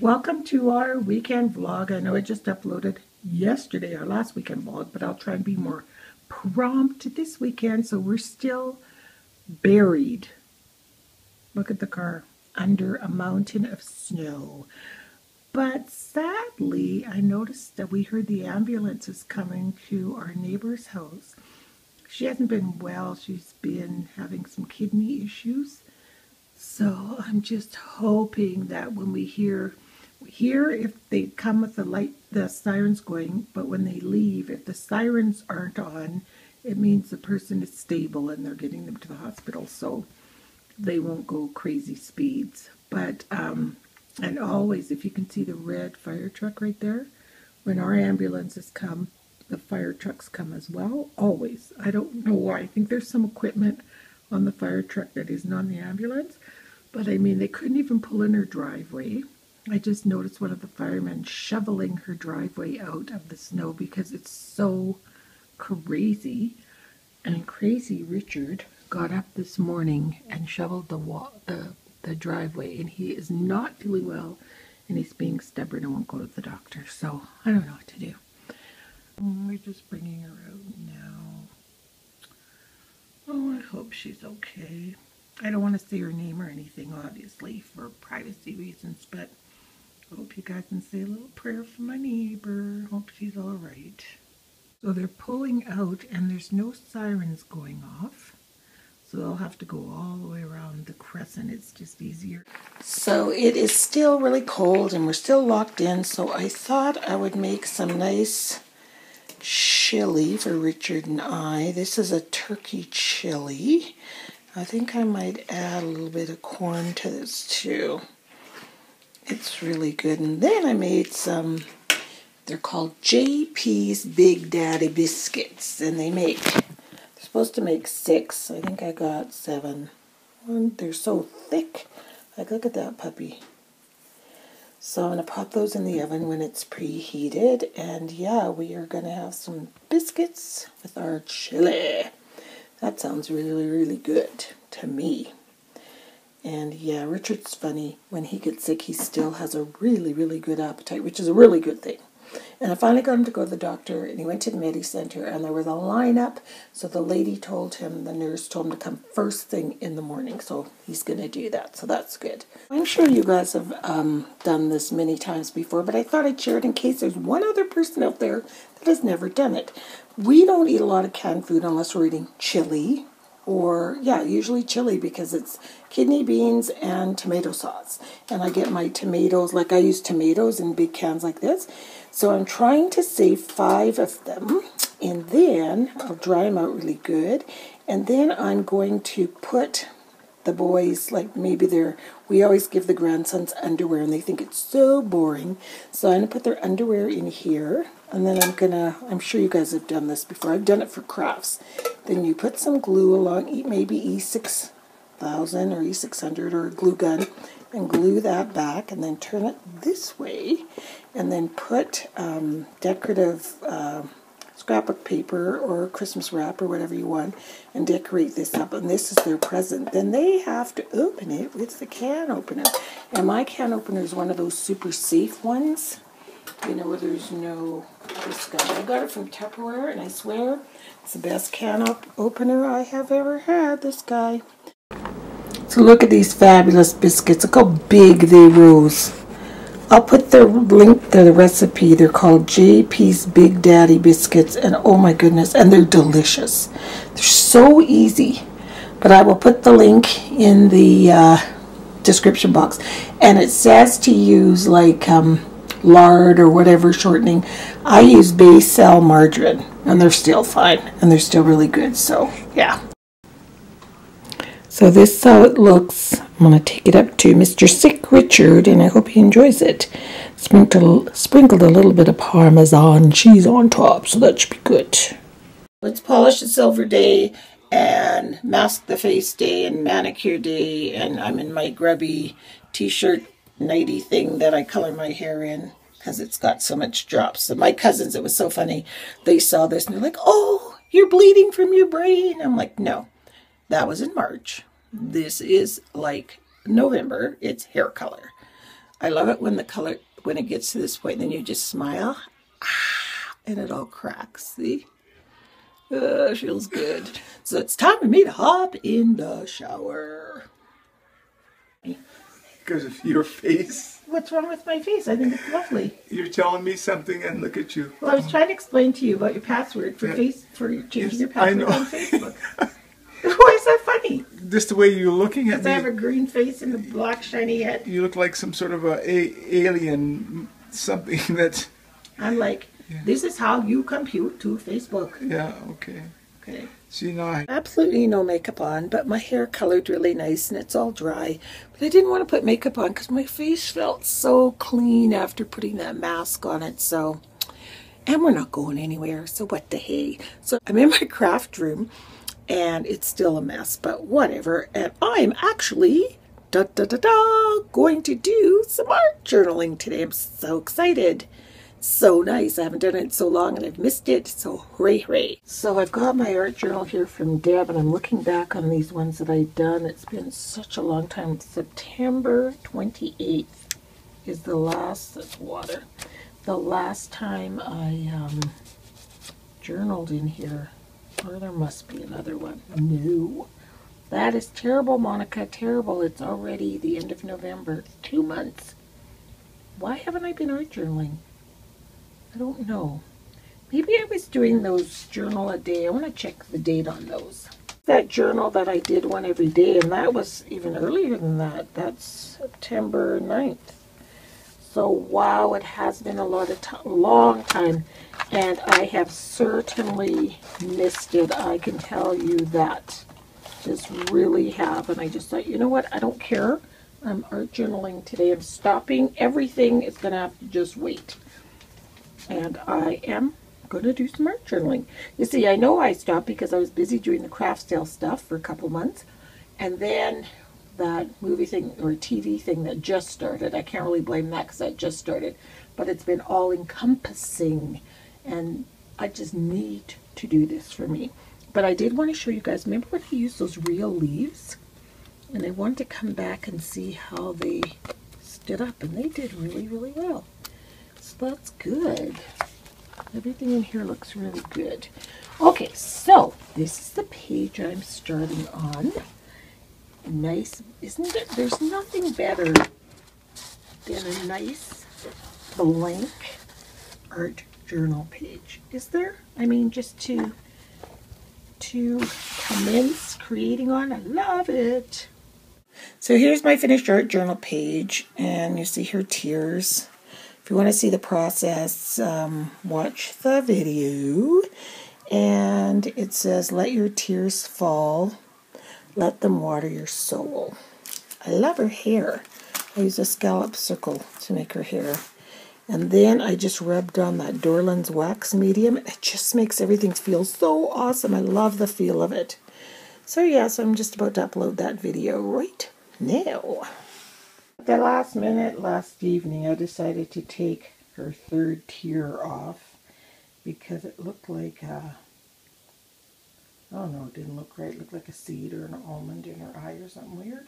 Welcome to our weekend vlog. I know I just uploaded yesterday, our last weekend vlog, but I'll try and be more prompt this weekend. So we're still buried. Look at the car under a mountain of snow. But sadly, I noticed that we heard the ambulances coming to our neighbor's house. She hasn't been well. She's been having some kidney issues. So I'm just hoping that when we hear here if they come with the light the sirens going, but when they leave, if the sirens aren't on, it means the person is stable and they're getting them to the hospital. So they won't go crazy speeds. But um, and always, if you can see the red fire truck right there, when our ambulances come, the fire trucks come as well. Always. I don't know why. I think there's some equipment on the fire truck that isn't on the ambulance. But I mean, they couldn't even pull in her driveway. I just noticed one of the firemen shoveling her driveway out of the snow because it's so crazy. And crazy Richard got up this morning and shoveled the, the the driveway and he is not feeling well and he's being stubborn and won't go to the doctor. So I don't know what to do. We're just bringing her out now. Oh, I hope she's okay. I don't want to say her name or anything, obviously, for privacy reasons, but hope you guys can say a little prayer for my neighbor. Hope she's all right. So they're pulling out and there's no sirens going off. So they'll have to go all the way around the crescent. It's just easier. So it is still really cold and we're still locked in. So I thought I would make some nice chili for Richard and I. This is a turkey chili. I think I might add a little bit of corn to this too. It's really good. And then I made some, they're called JP's Big Daddy Biscuits. And they make they're supposed to make six. I think I got seven. They're so thick. Like, look at that puppy. So I'm going to pop those in the oven when it's preheated. And yeah, we are going to have some biscuits with our chili. That sounds really, really good to me. And yeah, Richard's funny. When he gets sick, he still has a really, really good appetite, which is a really good thing. And I finally got him to go to the doctor, and he went to the Medi Center, and there was a lineup. So the lady told him, the nurse told him to come first thing in the morning. So he's going to do that. So that's good. I'm sure you guys have um, done this many times before, but I thought I'd share it in case there's one other person out there that has never done it. We don't eat a lot of canned food unless we're eating chili, or yeah, usually chili because it's kidney beans and tomato sauce. And I get my tomatoes, like I use tomatoes in big cans like this. So I'm trying to save five of them and then I'll dry them out really good. And then I'm going to put the boys, like maybe they're, we always give the grandsons underwear and they think it's so boring. So I'm going to put their underwear in here. And then I'm to, I'm sure you guys have done this before. I've done it for crafts. Then you put some glue along, maybe E6000 or E600 or a glue gun and glue that back and then turn it this way and then put um, decorative uh, scrapbook paper or Christmas wrap or whatever you want and decorate this up and this is their present then they have to open it with the can opener and my can opener is one of those super safe ones you know there's no guy I got it from Tupperware and I swear it's the best can op opener I have ever had this guy so look at these fabulous biscuits. Look how big they rose. I'll put the link to the recipe. They're called JP's Big Daddy Biscuits. And oh my goodness, and they're delicious. They're so easy. But I will put the link in the uh, description box. And it says to use like um, lard or whatever shortening. I use Becel margarine. And they're still fine. And they're still really good. So, yeah. So this is how it looks. I'm going to take it up to Mr. Sick Richard, and I hope he enjoys it. Sprinkled, sprinkled a little bit of Parmesan cheese on top, so that should be good. Let's polish the silver day and mask the face day and manicure day, and I'm in my grubby t-shirt nighty thing that I color my hair in because it's got so much drops. And my cousins, it was so funny, they saw this and they're like, oh, you're bleeding from your brain. I'm like, no, that was in March. This is like November. It's hair color. I love it when the color, when it gets to this point, then you just smile. Ah, and it all cracks, see? Uh, feels good. So it's time for me to hop in the shower. Because of your face. What's wrong with my face? I think it's lovely. You're telling me something and look at you. Well, I was trying to explain to you about your password for Yeah. face for changing Yes, your password on Facebook. Why is that funny? Just the way you're looking at Because I have a green face and a black shiny head. you look like some sort of a, a alien, something that, I'm like, Yeah. this is how you compute to Facebook. yeah, okay. Okay. See, now I, Absolutely no makeup on, but my hair colored really nice and it's all dry. But I didn't want to put makeup on because my face felt so clean after putting that mask on it. So, and we're not going anywhere. So what the hey? So I'm in my craft room and it's still a mess, but whatever. And I'm actually da da da da going to do some art journaling today. I'm so excited. So nice. I haven't done it so long and I've missed it. So hooray, hooray. So I've got my art journal here from Deb and I'm looking back on these ones that I've done. It's been such a long time. September 28th is the last, that's water, the last time I um, journaled in here. Or there must be another one. No. That is terrible, Monica. Terrible. It's already the end of November. Two months. Why haven't I been art journaling? I don't know. Maybe I was doing those journal a day. I want to check the date on those. That journal that I did one every day, and that was even earlier than that. That's September 9th. So, wow, it has been a lot of long time, and I have certainly missed it. I can tell you that. Just really have. And I just thought, you know what? I don't care. I'm art journaling today. I'm stopping. Everything It's going to have to just wait and I am going to do some art journaling. You see, I know I stopped because I was busy doing the craft sale stuff for a couple months, and then that movie thing or TV thing that just started. I can't really blame that because that just started, but it's been all encompassing, and I just need to do this for me. But I did want to show you guys. Remember when I used those real leaves, and I wanted to come back and see how they stood up, and they did really, really well. That's good. Everything in here looks really good. Okay, so this is the page I'm starting on. Nice, isn't it? There's nothing better than a nice blank art journal page. Is there? I mean, just to to commence creating on. I love it. So here's my finished art journal page, and you see here tears. If you want to see the process, um, watch the video. And it says, Let your tears fall, let them water your soul. I love her hair. I use a scallop circle to make her hair. And then I just rubbed on that Dorland's wax medium. It just makes everything feel so awesome. I love the feel of it. So, yes, I'm just about to upload that video right now. At the last minute last evening, I decided to take her third tear off because it looked like a, I don't know, it didn't look right. It looked like a seed or an almond in her eye or something weird.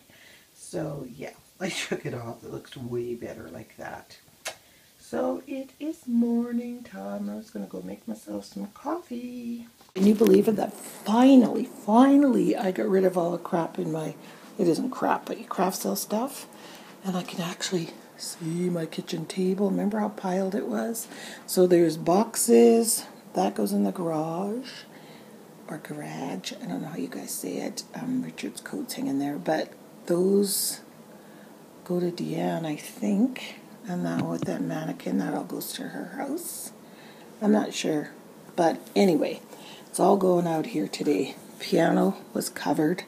So, yeah, I took it off. It looks way better like that. So, it is morning time. I was going to go make myself some coffee. Can you believe it that finally, finally, I got rid of all the crap in my, it isn't crap, but craft sale stuff. And I can actually see my kitchen table. Remember how piled it was? So there's boxes. That goes in the garage or garage. I don't know how you guys say it. Um, Richard's coat's hanging there. But those go to Deanne, I think. And now with that mannequin, that all goes to her house. I'm not sure. But anyway, it's all going out here today. Piano was covered,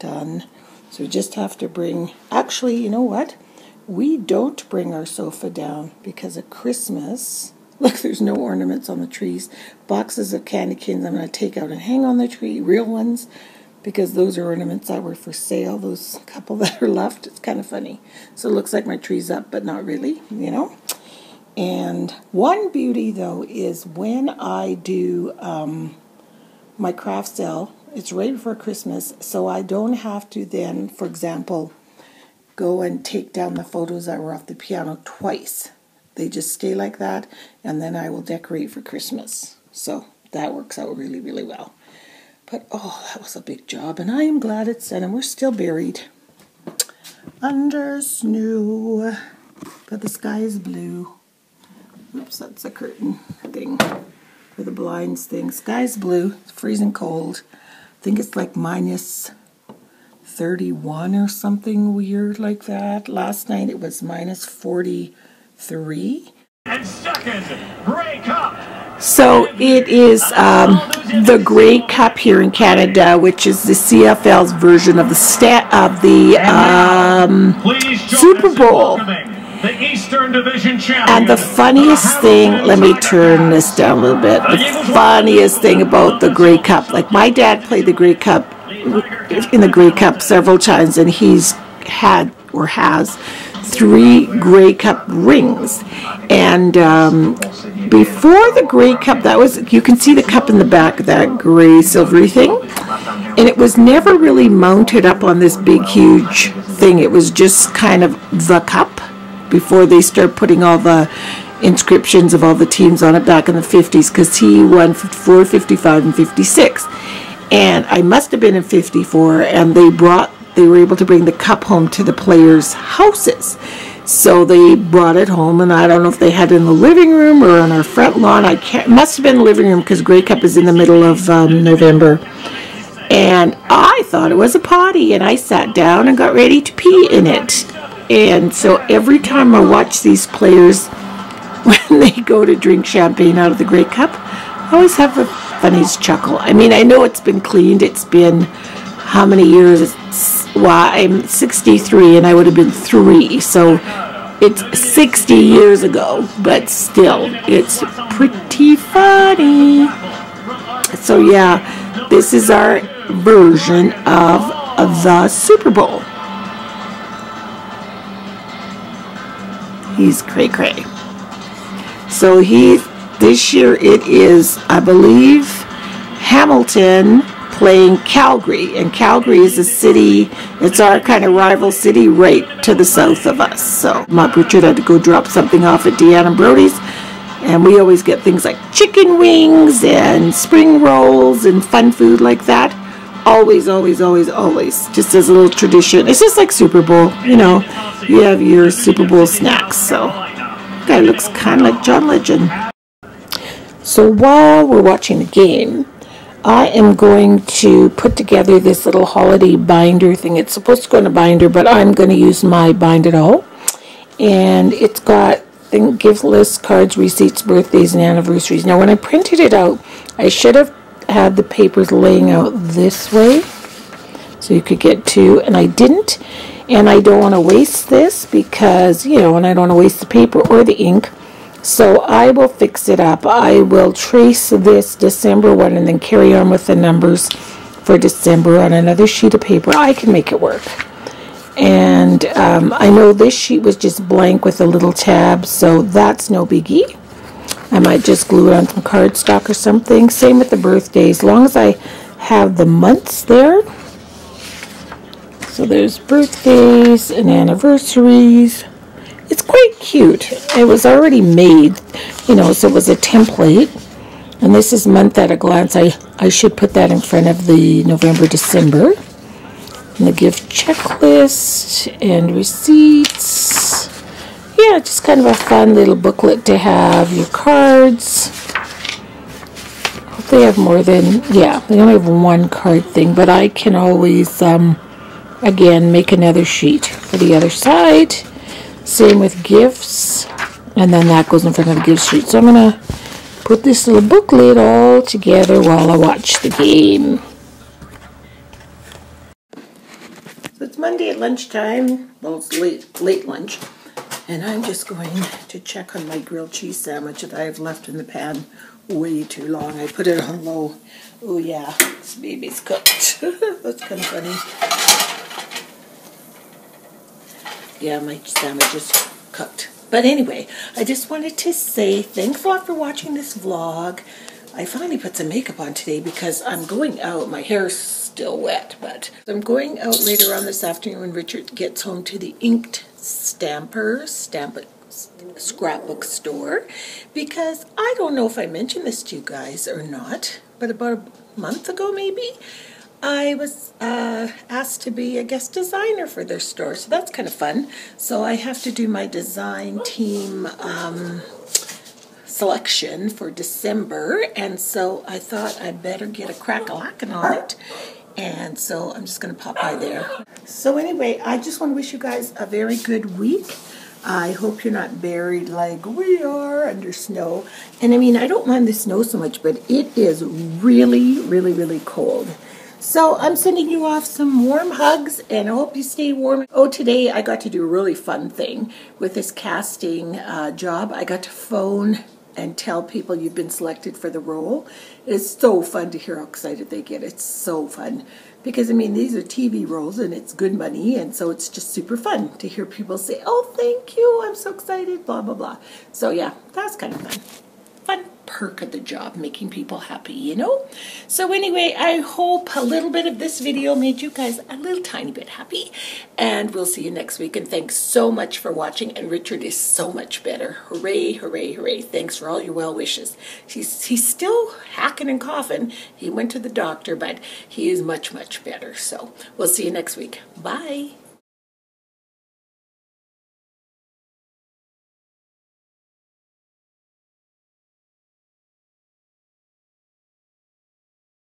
done. So we just have to bring, actually, you know what? We don't bring our sofa down because at Christmas, look, there's no ornaments on the trees. Boxes of candy canes I'm going to take out and hang on the tree, real ones, because those are ornaments that were for sale, those couple that are left. It's kind of funny. So it looks like my tree's up, but not really, you know? And one beauty, though, is when I do um, my craft sale, it's right before Christmas, so I don't have to then, for example, go and take down the photos that were off the piano twice. They just stay like that, and then I will decorate for Christmas. So that works out really, really well. But oh, that was a big job, and I am glad it's done, and we're still buried under snow, but the sky is blue. Oops, that's a curtain thing for the blinds thing. Sky's blue, it's freezing cold. I think it's like minus 31 or something weird like that. Last night it was minus 43. And second, Grey Cup. So it is um, the Grey Cup here in Canada, which is the CFL's version of the stat of the um, Super us in Bowl. And the funniest thing, let me turn this down a little bit. The funniest thing about the Grey Cup, like my dad played the Grey Cup in the Grey Cup several times, and he's had or has three Grey Cup rings. And um, before the Grey Cup, that was you can see the cup in the back, that gray silvery thing, and it was never really mounted up on this big huge thing. It was just kind of the cup before they start putting all the inscriptions of all the teams on it back in the 50s because he won 54, 55, and 56. And I must have been in 54, and they brought, they were able to bring the cup home to the players' houses. So they brought it home, and I don't know if they had it in the living room or on our front lawn. I can't, must have been the living room because Grey Cup is in the middle of um, November. And I thought it was a potty, and I sat down and got ready to pee in it. And so every time I watch these players when they go to drink champagne out of the Grey Cup, I always have the funniest chuckle. I mean, I know it's been cleaned. It's been how many years? Well, I'm 63 and I would have been three. So it's 60 years ago, but still, it's pretty funny. So, yeah, this is our version of the Super Bowl. He's cray cray. So he this year it is, I believe, Hamilton playing Calgary, and Calgary is a city. It's our kind of rival city right to the south of us. So my Richard had to go drop something off at Deanna Brody's, and we always get things like chicken wings and spring rolls and fun food like that. Always, always, always, always. Just as a little tradition. It's just like Super Bowl, you know. You have your Super Bowl snacks. So guy looks kind of like John Legend. So while we're watching the game, I am going to put together this little holiday binder thing. It's supposed to go in a binder, but I'm going to use my Bind-It-All. And it's got gift lists, cards, receipts, birthdays, and anniversaries. Now, when I printed it out, I should have had the papers laying out this way so you could get two, and I didn't. And I don't want to waste this because, you know, and I don't want to waste the paper or the ink. So I will fix it up. I will trace this December one and then carry on with the numbers for December on another sheet of paper. I can make it work. And um, I know this sheet was just blank with a little tab, so that's no biggie. I might just glue it on some cardstock or something. Same with the birthdays, as long as I have the months there. So there's birthdays and anniversaries. It's quite cute. It was already made, you know, so it was a template. And this is month at a glance. I, I should put that in front of the November, December. And the gift checklist and receipts. Yeah, just kind of a fun little booklet to have your cards. They have more than, yeah, they only have one card thing, but I can always, um, again, make another sheet for the other side. Same with gifts. And then that goes in front of the gift sheet. So I'm going to put this little booklet all together while I watch the game. So it's Monday at lunchtime. Well, it's late, late lunch. And I'm just going to check on my grilled cheese sandwich that I have left in the pan way too long. I put it on low. Oh yeah, this baby's cooked. That's kind of funny. Yeah, my sandwich is cooked. But anyway, I just wanted to say thanks a lot for watching this vlog. I finally put some makeup on today because I'm going out. My hair's still wet, but I'm going out later on this afternoon when Richard gets home to the Inked Stampers, Stamp scrapbook store because I don't know if I mentioned this to you guys or not, but about a month ago maybe, I was uh, asked to be a guest designer for their store, so that's kind of fun. So I have to do my design team um, selection for December, and so I thought I'd better get a crack a on it. And so I'm just going to pop by there. So anyway, I just want to wish you guys a very good week. I hope you're not buried like we are under snow. And I mean, I don't mind the snow so much, but it is really, really, really cold. So I'm sending you off some warm hugs and I hope you stay warm. Oh, today I got to do a really fun thing with this casting uh, job. I got to phone and tell people you've been selected for the role. It's so fun to hear how excited they get. It's so fun. Because, I mean, these are TV roles and it's good money, and so it's just super fun to hear people say, oh, thank you, I'm so excited, blah, blah, blah. So, yeah, that's kind of fun. Fun perk of the job, making people happy, you know? So anyway, I hope a little bit of this video made you guys a little tiny bit happy. And we'll see you next week. And thanks so much for watching. And Richard is so much better. Hooray, hooray, hooray. Thanks for all your well wishes. He's, he's still hacking and coughing. He went to the doctor, but he is much, much better. So we'll see you next week. Bye.